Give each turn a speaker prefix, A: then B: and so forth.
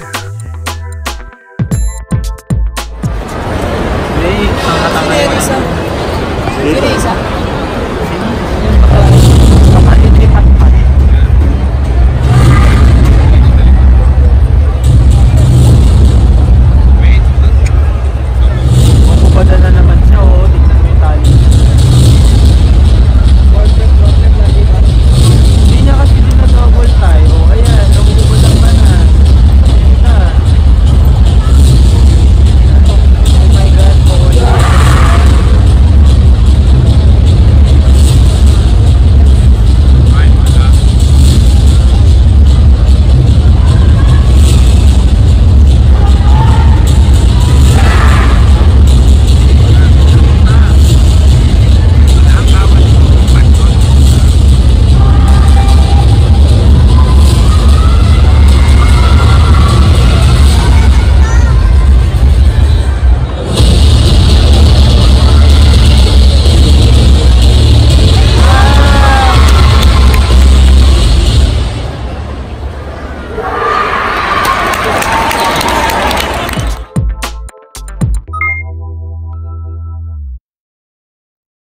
A: Jadi, angkat tangan Jadi bisa. Jadi bisa.